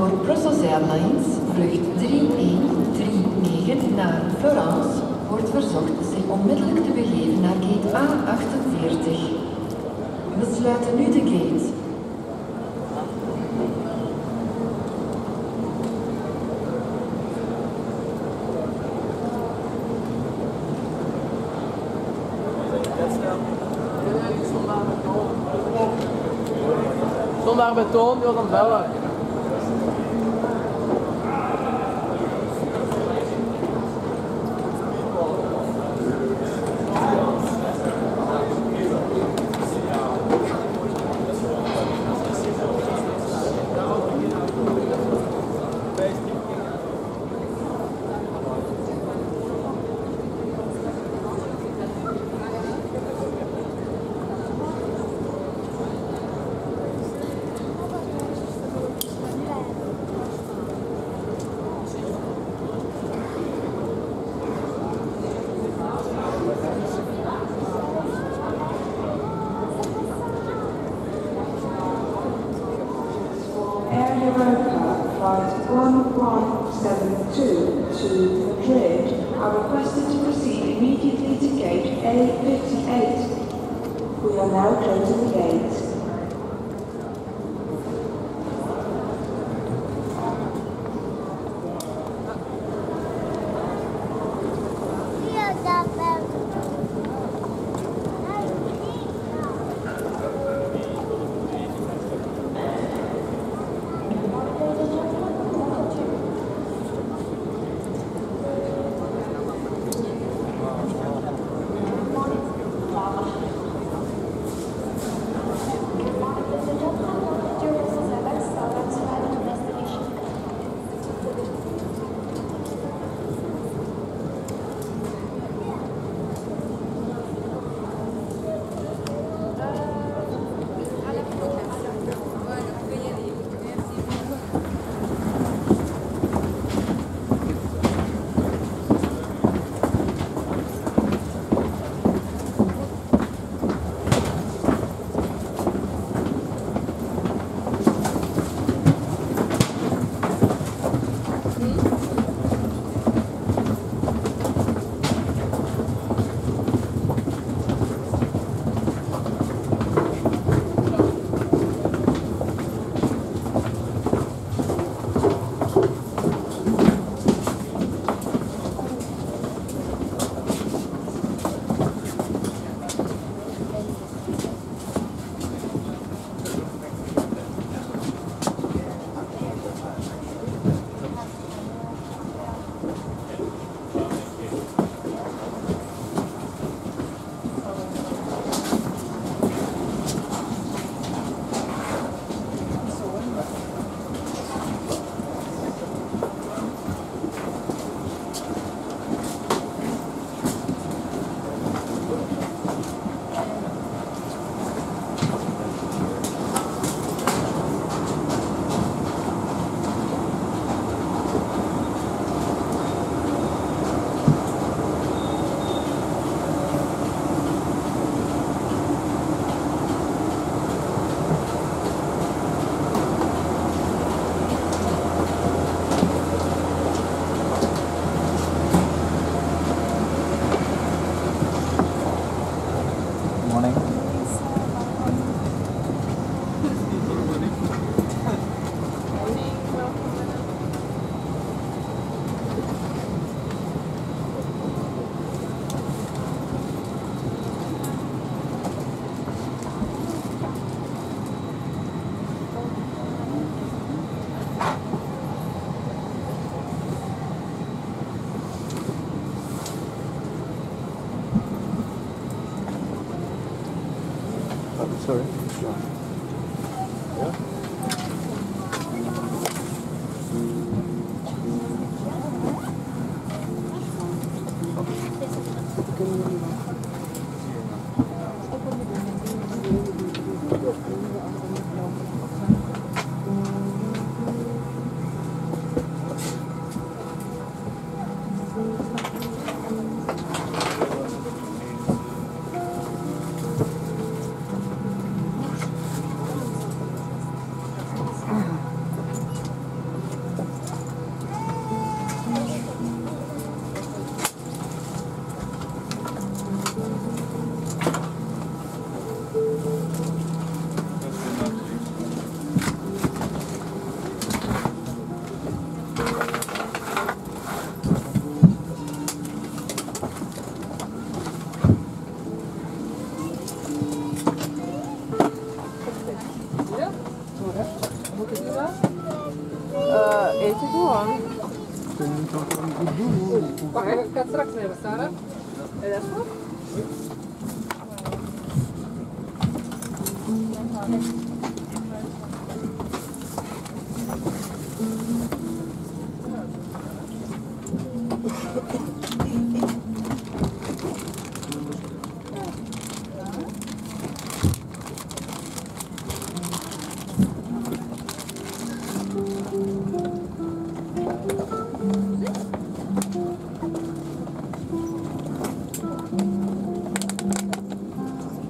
Voor Brussels Airlines vlucht 3139 naar Florence wordt verzocht zich onmiddellijk te begeven naar gate A48. We sluiten nu de gate. Zondag betoon, wil dan bellen. Are requested to proceed immediately to gate A58. We are now closing the gates.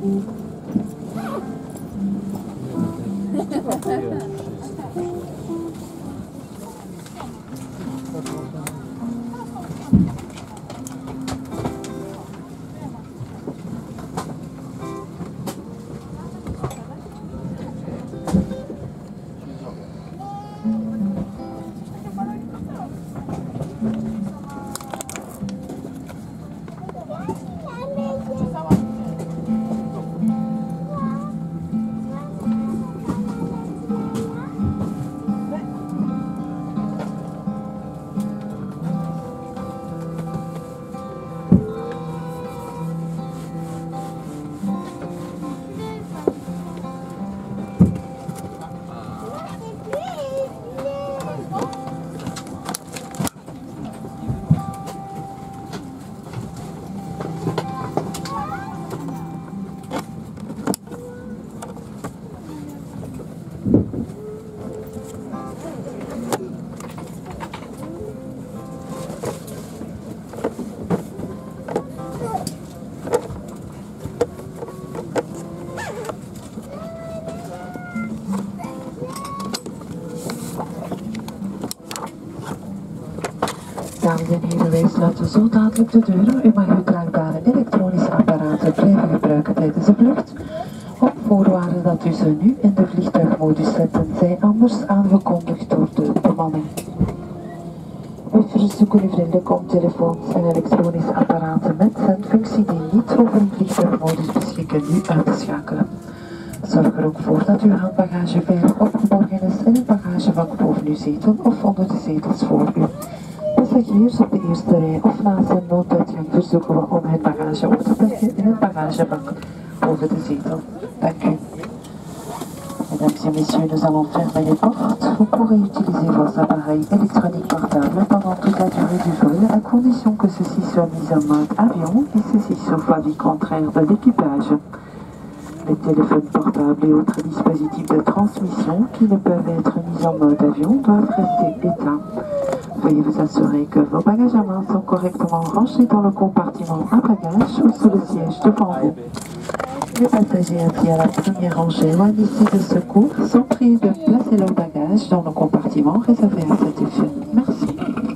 嗯 sluiten zo dadelijk de deuren. U mag uw draagbare elektronische apparaten blijven gebruiken tijdens de vlucht. Op voorwaarde dat u ze nu in de vliegtuigmodus zet, tenzij anders aangekondigd door de bemanning. We verzoeken u vriendelijk om telefoons en elektronische apparaten met zendfunctie die niet over een vliegtuigmodus beschikken nu uit te schakelen. Zorg er ook voor dat uw handbagage veilig opgeborgen is in een bagagevak boven uw zetel of onder de zetels voor u. Mesdames et messieurs, nous allons fermer les portes. Vous pourrez utiliser vos appareils électroniques portables pendant toute la durée du vol, à condition que ceux-ci soient mis en mode avion et ceci sauf avis contraire de l'équipage. Les téléphones portables et autres dispositifs de transmission qui ne peuvent être mis en mode avion doivent rester éteints. Veuillez vous assurer que vos bagages à main sont correctement rangés dans le compartiment à bagages ou sous le siège devant vous. Les passagers assis à la première rangée ou à l'issue de secours sont priés de placer leurs bagages dans le compartiment réservé à cet effet. Merci.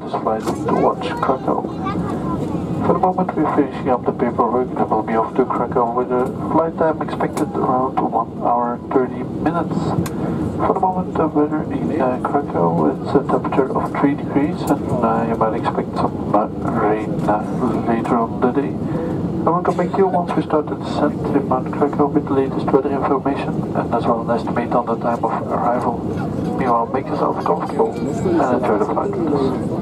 This flight Krakow. For the moment we're finishing up the paperwork and we'll be off to Krakow with a flight time expected around 1 hour 30 minutes. For the moment the weather in uh, Krakow is a temperature of 3 degrees and uh, you might expect some uh, rain later on the day. I will come back to you once we start the descent in Mount Krakow with the latest weather information and as well an estimate on the time of arrival. Meanwhile, make yourself comfortable and enjoy the flight with us.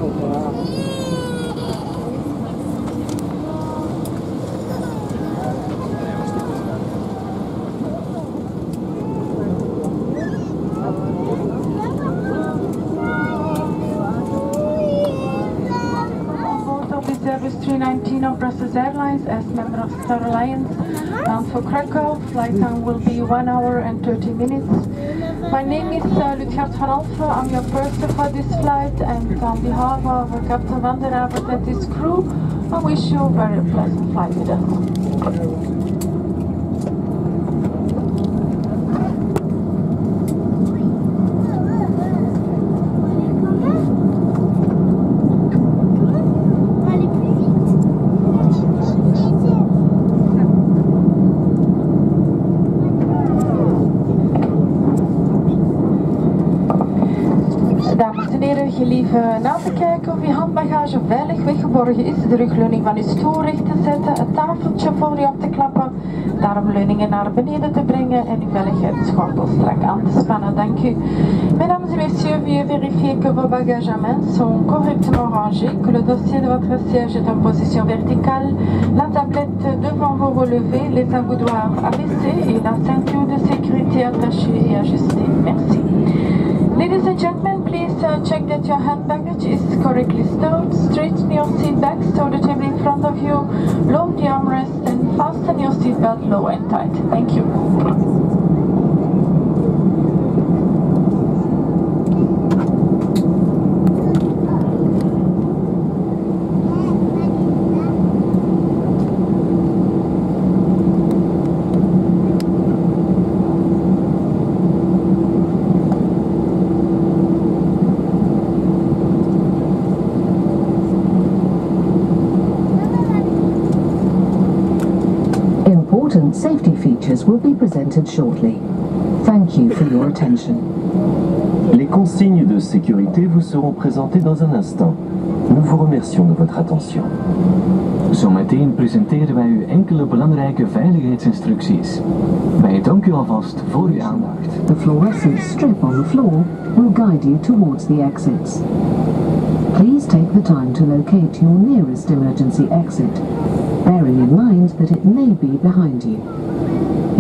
Service 319 of Brussels Airlines as member of Star Alliance bound for Krakow. Flight time will be 1 hour and 30 minutes. My name is uh, Lutgard van Alphen. I'm your purser for this flight and on behalf of Captain Van and his crew, I wish you a very pleasant flight with us. Handbagage veilig weggeborgen is, de rugleuning van uw stoel recht te zetten, het tafeltje voor u op te klappen, de armleuningen naar beneden te brengen en uw veiligheidsgordel strak aan te spannen. Dank u. Mesdames et messieurs, veuillez vérifier que vos bagages à main sont correctement rangés, que le dossier de votre siège est en position verticale, la tablette devant vous relevée, les accoudoirs abaissés et la ceinture de sécurité attachée et ajustée. Merci. Ladies and gentlemen, please uh, check that your hand baggage is correctly stowed. Straighten your seat back, stow the table in front of you, load the armrest and fasten your seatbelt low and tight. Thank you. Safety will be presented shortly. Thank you for your attention. Les consignes de sécurité vous seront présentées dans un instant. Nous vous remercions de votre attention. Zometeen presenteren wij u enkele belangrijke veiligheidsinstructies. Wij danken u alvast voor uw aandacht. The fluorescent strip on the floor will guide you towards the exits. Please take the time to locate your nearest emergency exit, bearing in mind that it may be behind you.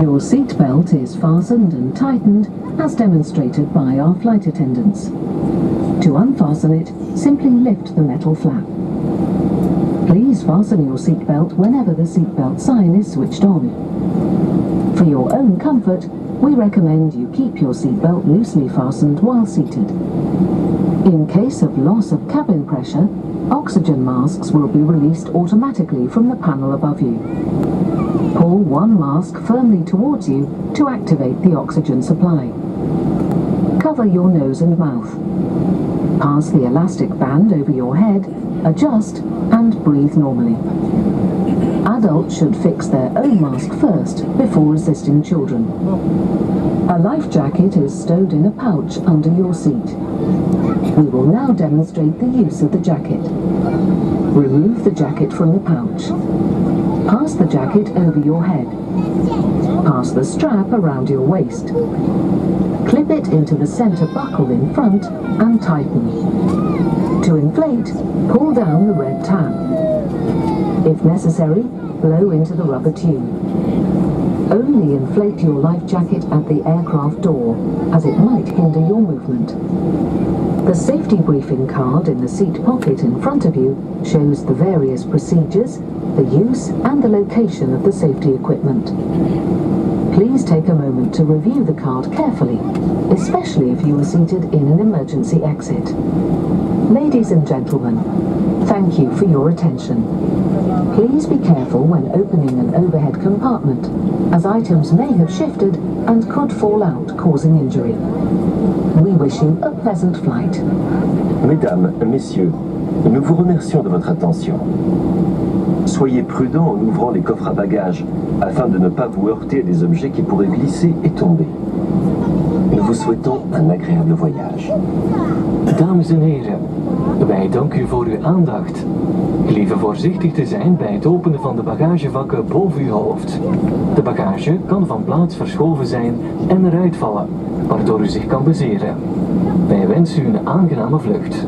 Your seatbelt is fastened and tightened as demonstrated by our flight attendants. To unfasten it, simply lift the metal flap. Please fasten your seatbelt whenever the seatbelt sign is switched on. For your own comfort, we recommend you keep your seatbelt loosely fastened while seated. In case of loss of cabin pressure, oxygen masks will be released automatically from the panel above you. Pull one mask firmly towards you to activate the oxygen supply. Cover your nose and mouth. Pass the elastic band over your head, adjust, and breathe normally. Adults should fix their own mask first before assisting children. A life jacket is stowed in a pouch under your seat. We will now demonstrate the use of the jacket. Remove the jacket from the pouch. Pass the jacket over your head. Pass the strap around your waist. Clip it into the center buckle in front and tighten. To inflate, pull down the red tab. If necessary, blow into the rubber tube. Only inflate your life jacket at the aircraft door, as it might hinder your movement. The safety briefing card in the seat pocket in front of you shows the various procedures, the use and the location of the safety equipment. Please take a moment to review the card carefully, especially if you are seated in an emergency exit. Ladies and gentlemen, thank you for your attention. Please be careful when opening an overhead compartment, as items may have shifted and could fall out, causing injury. We wish you a pleasant flight. Mesdames, Messieurs, nous vous remercions de votre attention. Soyez prudents en ouvrant les coffres à bagages afin de ne pas vous heurter à des objets qui pourraient glisser et tomber. Nous vous souhaitons un agréable voyage. Dames en heren, wij danken u voor uw aandacht. Gelieve voorzichtig te zijn bij het openen van de bagagevakken boven uw hoofd. De bagage kan van plaats verschoven zijn en eruit vallen, waardoor u zich kan bezeren. Wij wensen u een aangename vlucht.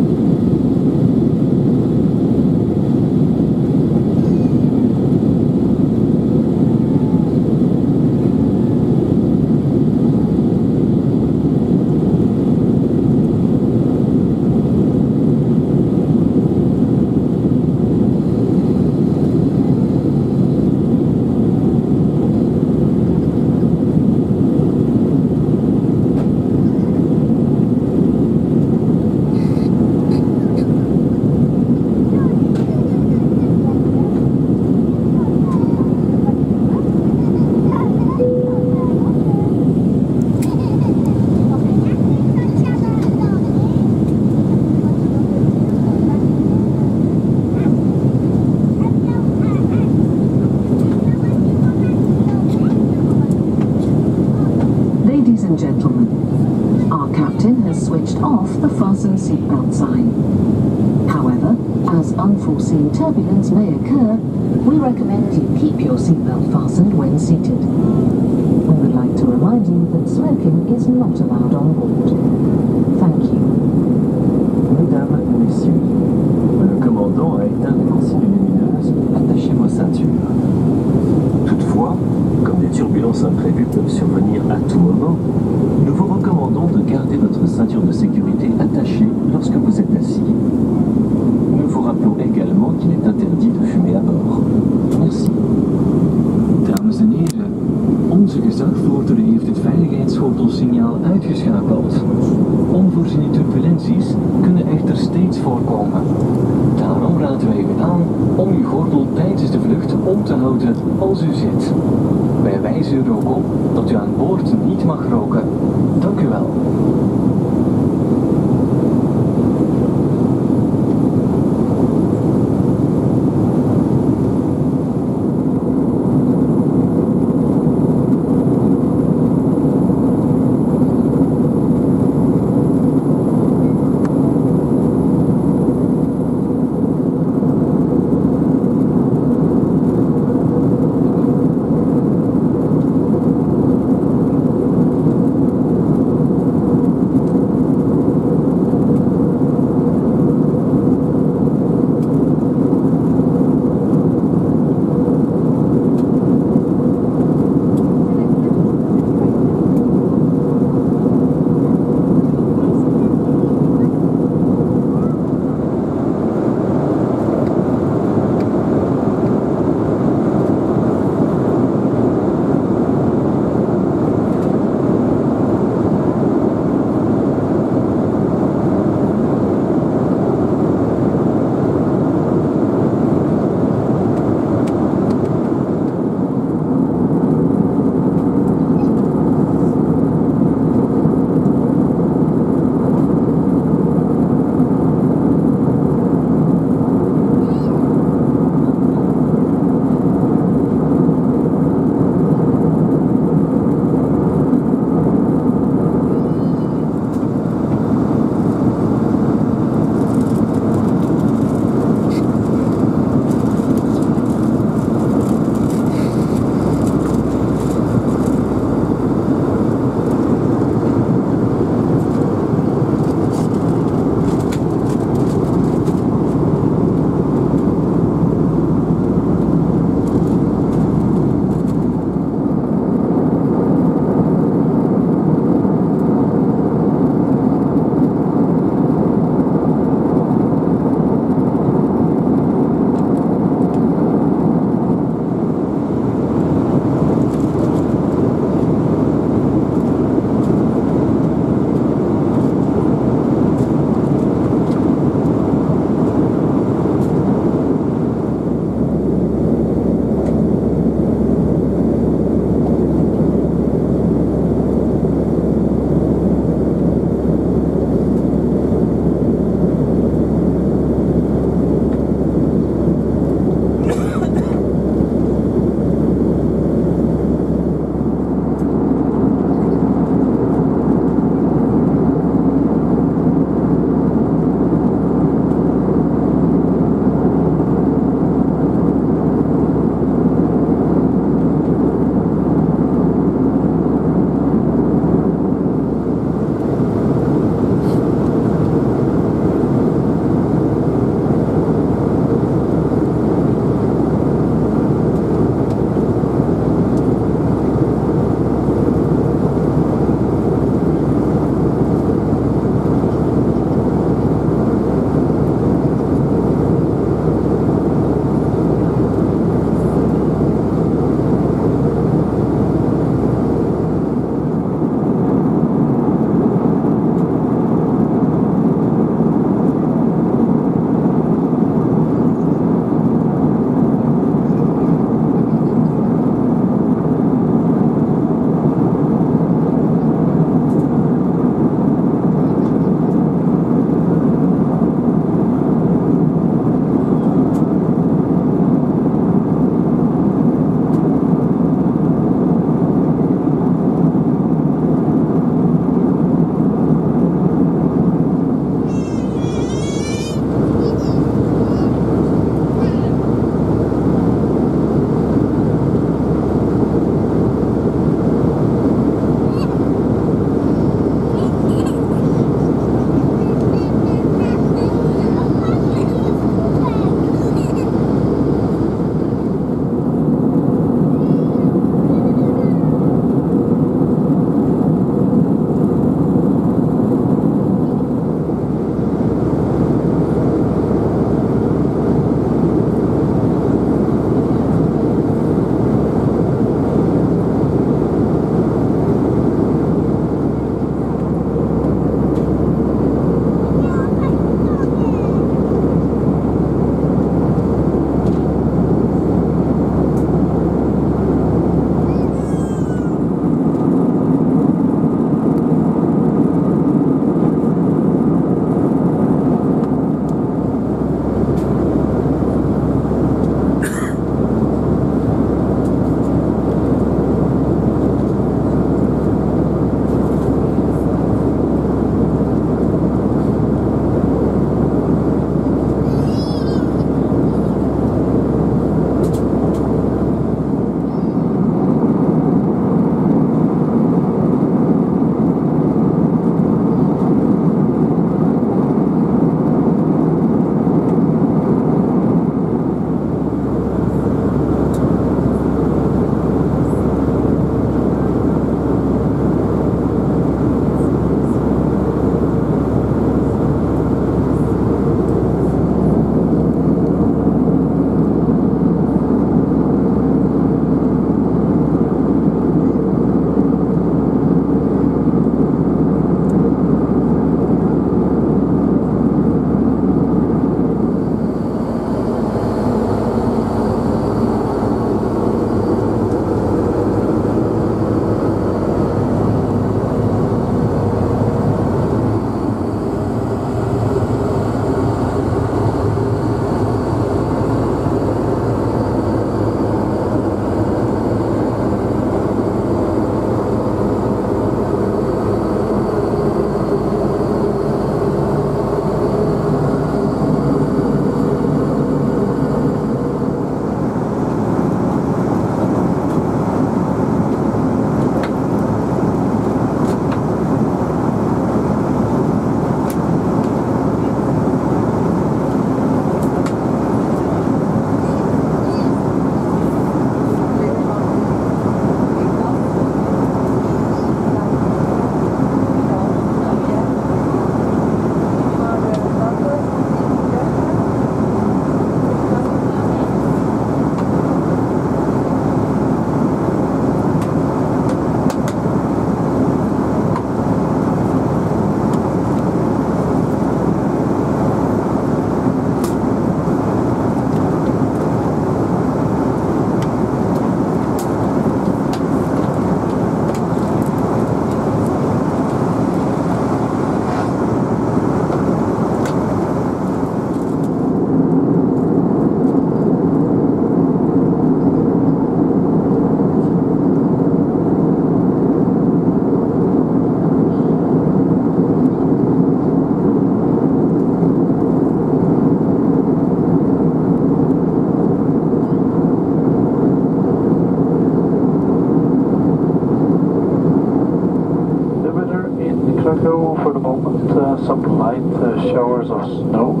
some light uh, showers of snow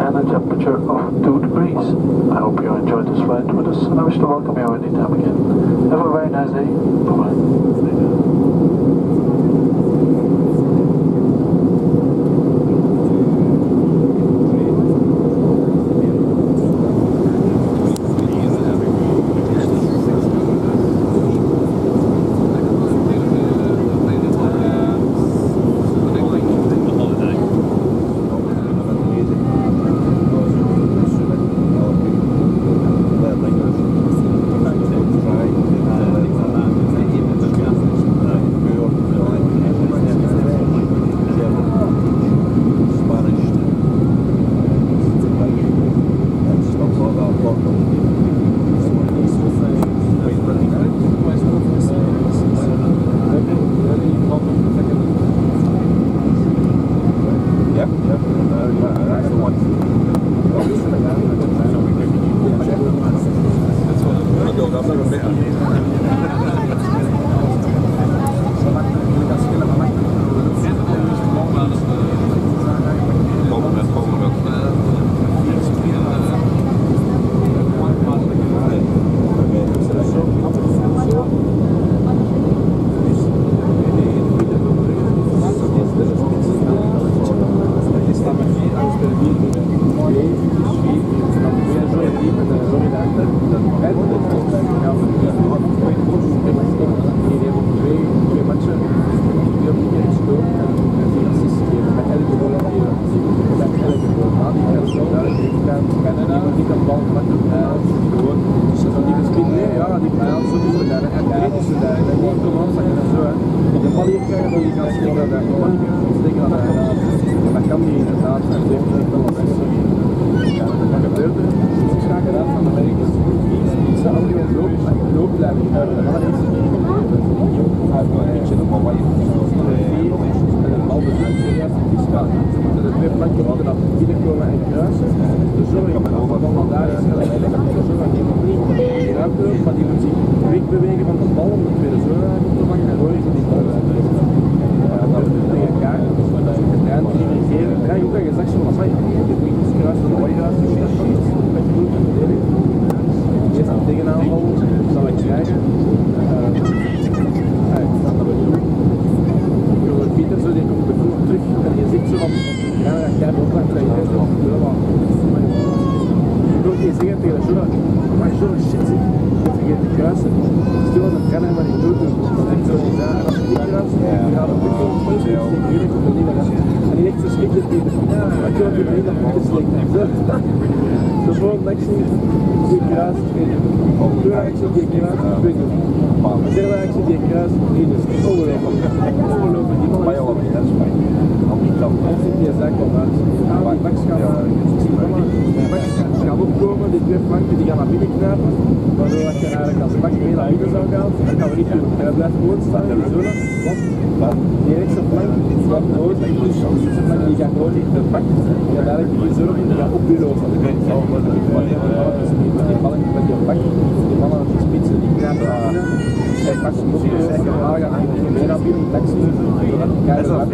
and a temperature of 2 degrees. I hope you enjoyed this flight with us and I wish to welcome you anytime again. Have a very nice day. Bye-bye. Max gaat... Max gaan opkomen. Die twee flanken die gaan naar binnen kruipen. Waardoor dat je eigenlijk als bak mee naar binnen zou gaan. Dat gaan we niet doen. En hij blijft gewoon staan in de zone. Want die rechtse flank gaat nooit en dus de linkse flank die gaat nooit in de bak. Die gaat eigenlijk in de zone en die gaat op de rood. Die ballen dus met die pak, die mannen met die spitsen, die kruipen dus naar binnen. Zij pakken op de zij gaan lagen aan de meer naar binnen. Dat is een keihard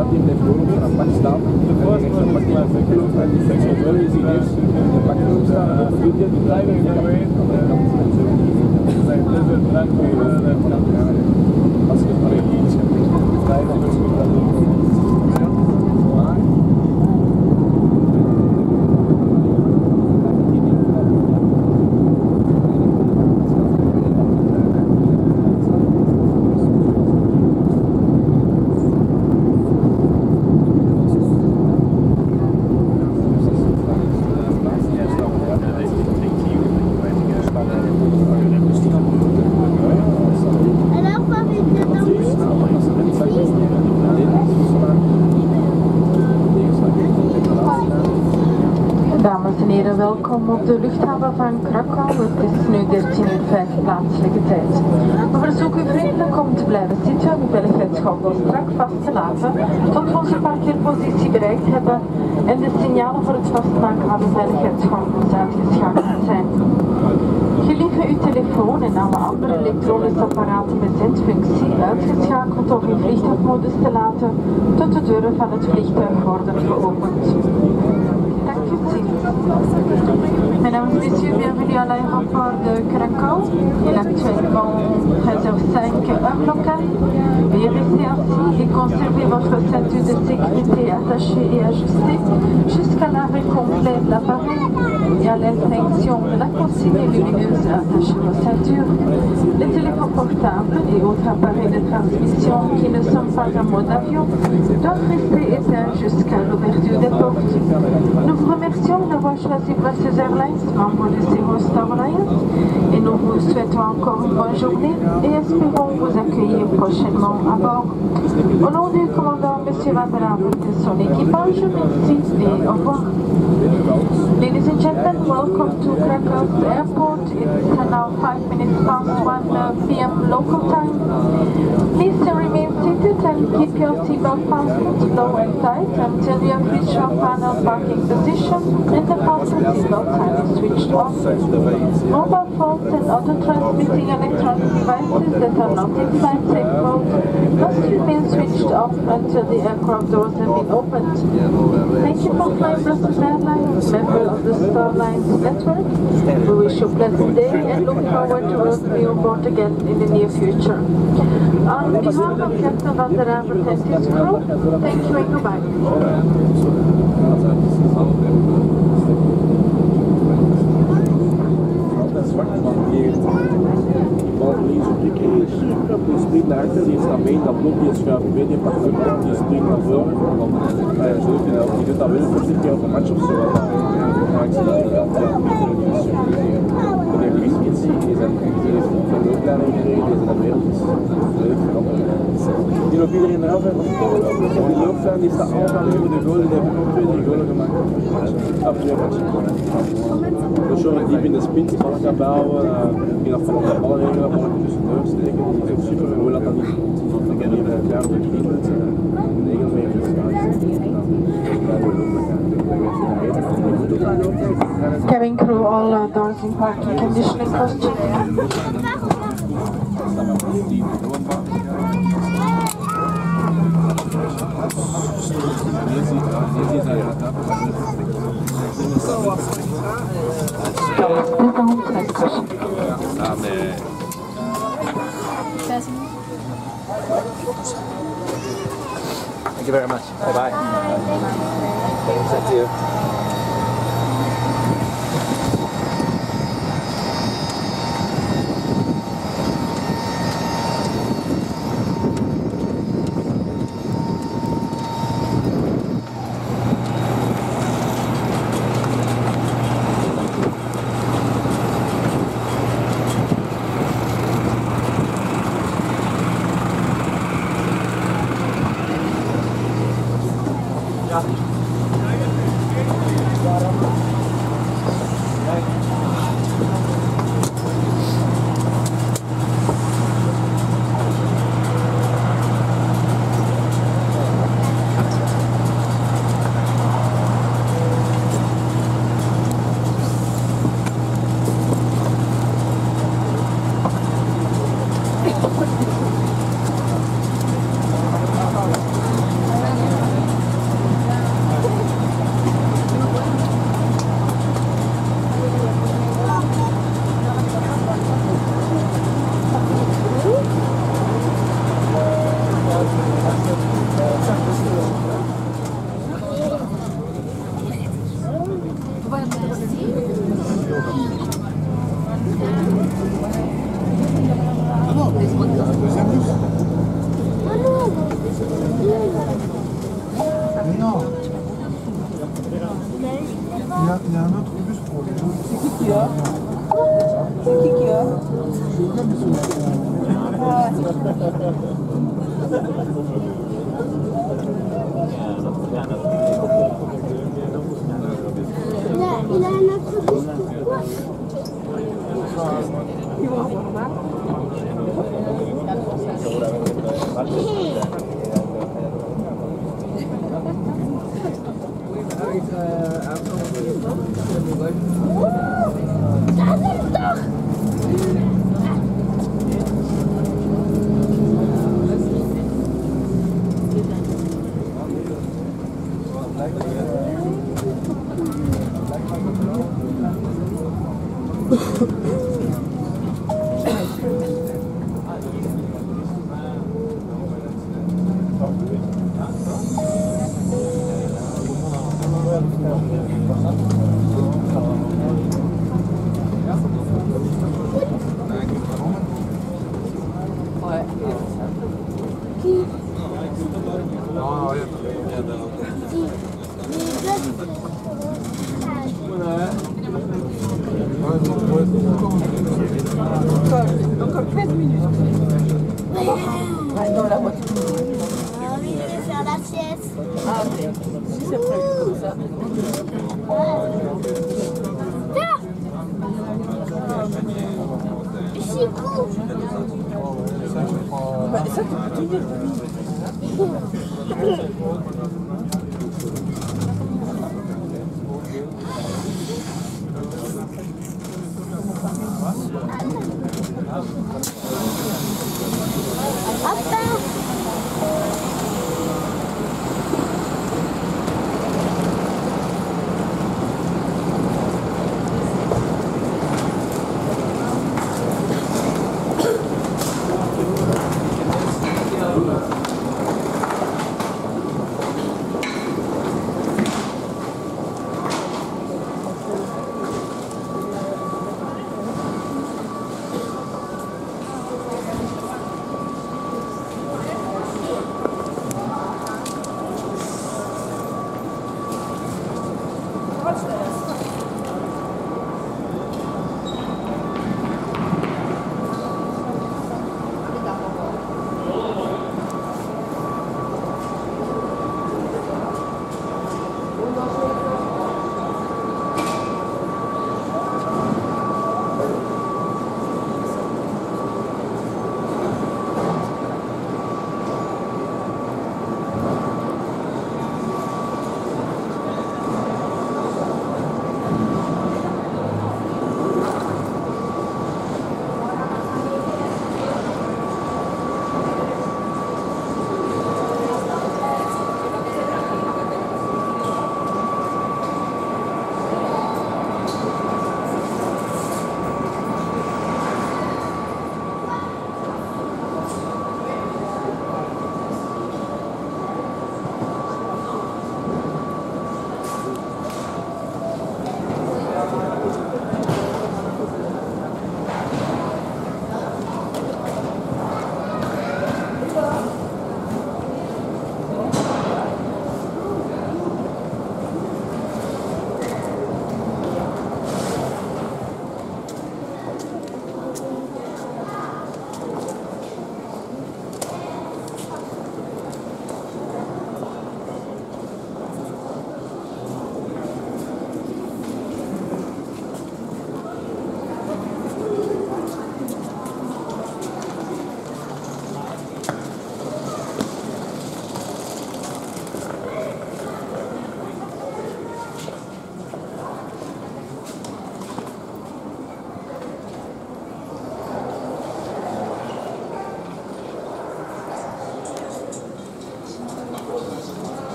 staat hier de doorloop van een pak staan. De voorstel is een pak doorloop en die seksueel is hier eerst. De pak staan, dat doet je de tijd in de. Dat zijn deze bedankt voor je Als je het maar iets hebt, dan is in de. op de luchthaven van Krakau. Het is nu 13.05 plaatselijke tijd. We verzoeken u vriendelijk om te blijven zitten om uw veiligheidsgordel strak vast te laten tot we onze parkeerpositie bereikt hebben en de signalen voor het vastmaken van de veiligheidsgordels uitgeschakeld zijn. Gelieve uw telefoon en alle andere elektronische apparaten met zendfunctie uitgeschakeld of in vliegtuigmodus te laten tot de deuren van het vliegtuig worden geopend. Mesdames et messieurs, bienvenue à l'aéroport de Krakow. Il est actuellement 13h05 heure locale. Veuillez rester assis et conserver votre ceinture de sécurité attachée et ajustée jusqu'à l'arrêt complet de l'appareil et à l'extinction de la consigne lumineuse attachée aux ceintures. Les téléphones portables et autres appareils de transmission qui ne sont pas en mode avion doivent rester éteints jusqu'à l'ouverture des portes. Nous vous remercions d'avoir choisi Brussels Airlines, membre de Zero Star Alliance, et nous vous souhaitons encore une bonne journée et espérons vous accueillir prochainement à bord. Au nom du commandant M. Avel et son équipage, merci et au revoir. Ladies and gentlemen, welcome to Krakow Airport. It's now 5 minutes past 1 p.m. local time. Please remain seated and keep your seatbelt fastened low and tight until you have reached your final parking position and the fasten seatbelt sign is switched off. Phones and auto-transmitting electronic devices that are not in flight safe mode must remain switched off until the aircraft doors have been opened. Thank you for flying Brussels Airlines, member of the Star Alliance network. We wish you a pleasant day and look forward to welcoming you aboard again in the near future. On behalf of Captain Van der Avel and his crew, thank you and goodbye. particularmente Marlins Rodrigues, a disciplina Artesanamento da Bloqueação Verde para a disciplina Vão, a disciplina Vão, também o principal, a mais opcional, a mais legal, a mais zijn geweest, zijn ook daarin gereden, dus dat wereld is leuk veranderd. Die loopt iedereen eraf en die loopfijn die staat altijd allemaal voor de goal, die hebben ook twee, drie golen gemaakt. Afgelopen Dus zo diep in de spin, van gaan bouwen, in dat van de ballen regelen, ballen tussendoor steken, dat is super. we hoe laat dat niet komt, dan hier een bij door de kiepers, negen meter schaats. Dan uh, doors in parking conditioning question. Thank you very much. Bye bye. Thank you.